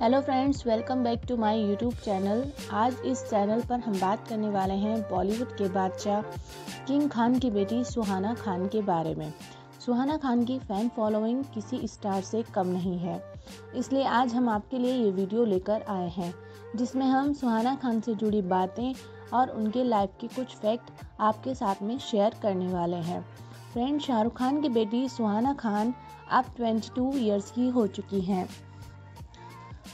Hello friends welcome back to my YouTube channel आज इस channel पर हम बात करने वाले हैं बॉलीवुड के बादशाह किंग खान की बेटी सुहाना खान के बारे में। सुहाना खान की फ़ैन फॉलोइंग किसी स्टार से कम नहीं है। इसलिए आज हम आपके लिए ये वीडियो लेकर आए हैं, जिसमें हम सुहाना खान से जुड़ी बातें और उनके लाइफ के कुछ फैक्ट आपके साथ में शेयर करने वाले हैं। फ्रेंड शाहरुख खान की बेटी सुहाना खान अब 22 इयर्स की हो चुकी हैं।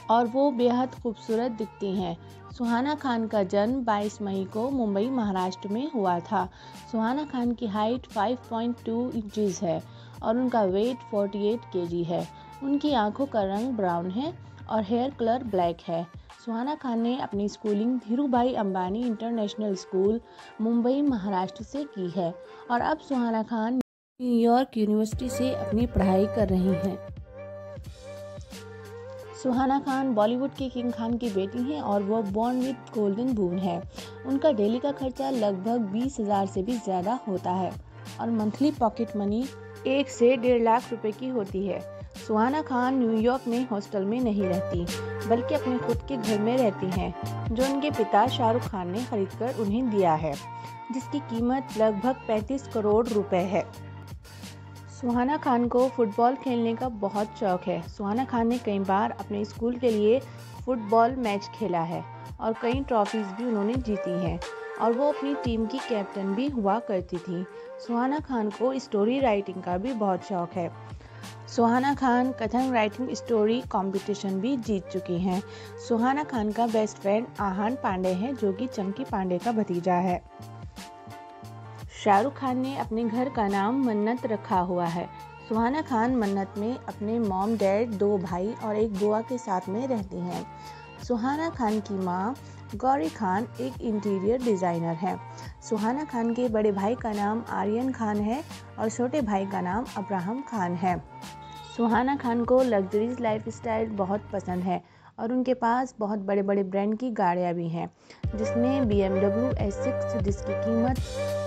और वो बेहद खूबसूरत दिखती हैं। सुहाना खान का जन्म 22 मई को मुंबई, महाराष्ट्र में हुआ था। सुहाना खान की हाइट 5.2 इंचज़ है और उनका वेट 48 केजी है। उनकी आँखों का रंग ब्राउन है और हेयर कलर ब्लैक है। सुहाना खान ने अपनी schooling Dhiru bhai Ambani International School Mumbai, Maharashtra से की है और अब सुहाना खान न्यूयॉर्क यूनिवर्सिटी से अपनी पढ़ाई कर रही हैं। सुहाना खान बॉलीवुड के किंग खान की बेटी हैं और वो बॉर्न विद गोल्डन बून है। उनका डेली का खर्चा लगभग बीस हज़ार से भी ज़्यादा होता है और मंथली पॉकेट मनी एक से डेढ़ लाख रुपए की होती है। सुहाना खान न्यूयॉर्क में हॉस्टल में नहीं रहती, बल्कि अपने खुद के घर में रहती हैं, जो उनके पिता शाहरुख खान ने खरीदकर उन्हें दिया है, जिसकी कीमत लगभग 35 करोड़ रुपए है। सुहाना खान को फुटबॉल खेलने का बहुत शौक है। सुहाना खान ने कई बार अपने स्कूल के लिए फुटबॉल मैच खेला है और कई ट्रॉफीज़ भी उन्होंने जीती हैं और वो अपनी टीम की कैप्टन भी हुआ करती थी। सुहाना खान को स्टोरी राइटिंग का भी बहुत शौक है। सुहाना खान कथन राइटिंग स्टोरी कंपटीशन भी जीत चुकी हैं। सुहाना खान का बेस्ट फ्रेंड आहान पांडे है जो कि चंकी पांडे का भतीजा है। शाहरुख खान ने अपने घर का नाम मन्नत रखा हुआ है। सुहाना खान मन्नत में अपने मॉम, डैड, दो भाई और एक बुआ के साथ में रहती हैं। सुहाना खान की माँ गौरी खान एक इंटीरियर डिज़ाइनर है। सुहाना खान के बड़े भाई का नाम आर्यन खान है और छोटे भाई का नाम अब्राहम खान है। सुहाना खान को लग्जरीज लाइफ स्टाइल बहुत पसंद है और उनके पास बहुत बड़े बड़े ब्रांड की गाड़ियाँ भी हैं, जिसमें B M W S six जिसकी कीमत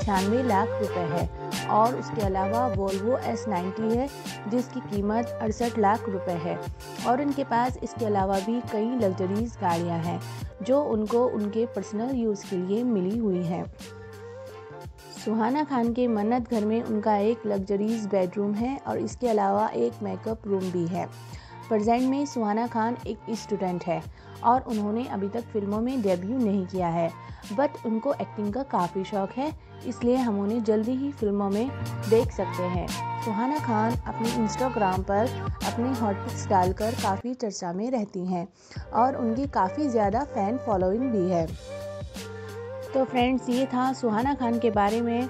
छियानवे लाख रुपए है और उसके अलावा वोल्वो एस नाइन्टी है, जिसकी कीमत अड़सठ लाख रुपए है। और उनके पास इसके अलावा भी कई लग्जरीज गाड़ियाँ हैं, जो उनको उनके पर्सनल यूज़ के लिए मिली हुई हैं। सुहाना खान के मन्नत घर में उनका एक लग्जरीज बेडरूम है और इसके अलावा एक मेकअप रूम भी है। प्रेजेंट में सुहाना खान एक स्टूडेंट है और उन्होंने अभी तक फ़िल्मों में डेब्यू नहीं किया है। बट उनको एक्टिंग का काफ़ी शौक है, इसलिए हम उन्हें जल्दी ही फ़िल्मों में देख सकते हैं। सुहाना खान अपने इंस्टाग्राम पर अपने हॉट पिक्स डालकर काफ़ी चर्चा में रहती हैं और उनकी काफ़ी ज़्यादा फ़ैन फॉलोइंग भी है। तो फ्रेंड्स ये था सुहाना खान के बारे में,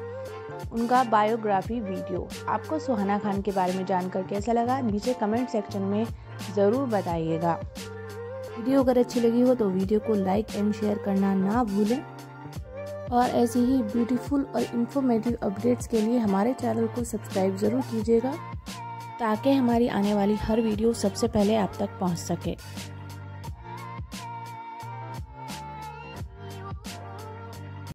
उनका बायोग्राफी वीडियो आपको सुहाना खान के बारे में जानकर कैसा लगा? नीचे कमेंट सेक्शन में ज़रूर बताइएगा। वीडियो अगर अच्छी लगी हो तो वीडियो को लाइक एंड शेयर करना ना भूलें। और ऐसे ही ब्यूटीफुल और इन्फॉर्मेटिव अपडेट्स के लिए हमारे चैनल को सब्सक्राइब ज़रूर कीजिएगा, ताकि हमारी आने वाली हर वीडियो सबसे पहले आप तक पहुँच सके।